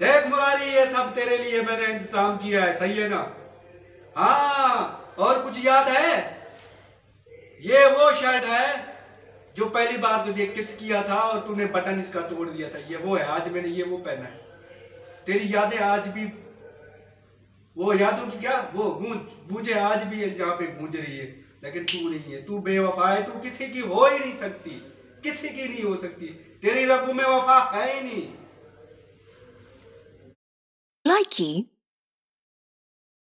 देख मुरारी, ये सब तेरे लिए मैंने इंतज़ाम किया है, सही है ना? हाँ और कुछ याद है? ये वो शर्ट है जो पहली बार तुझे किस किया था और तूने बटन इसका तोड़ दिया था। ये वो है, आज मैंने ये वो पहना है। तेरी यादें आज भी, वो यादों की क्या? वो गूंज मुझे आज भी यहाँ पे गूंज रही है। लेकिन तू नहीं है, तू बेवफा है, तू किसी की हो ही नहीं सकती, किसी की नहीं हो सकती। तेरी रकू में वफा है ही नहीं। Nike